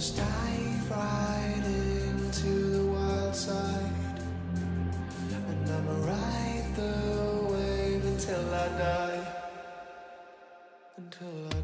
just dive right into the wild side. And I'ma ride the wave until I die. Until I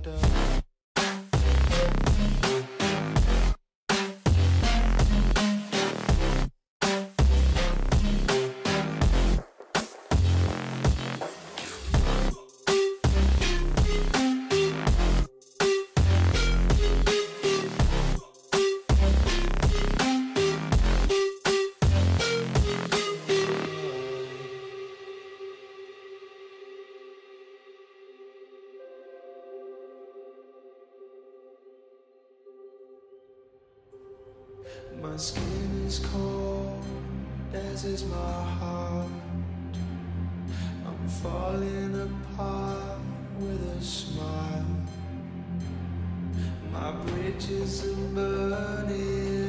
My skin is cold, as is my heart. I'm falling apart with a smile. My bridges are burning,